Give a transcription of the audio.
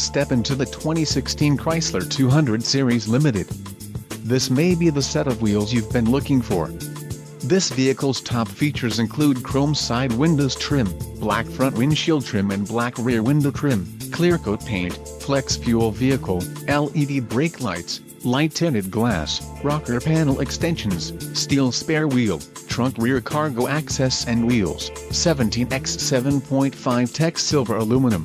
Step into the 2016 Chrysler 200 Series Limited. This may be the set of wheels you've been looking for. This vehicle's top features include chrome side windows trim, black front windshield trim and black rear window trim, clear coat paint, flex fuel vehicle, LED brake lights, light tinted glass, rocker panel extensions, steel spare wheel, trunk rear cargo access and wheels, 17x 7.5 tech silver aluminum.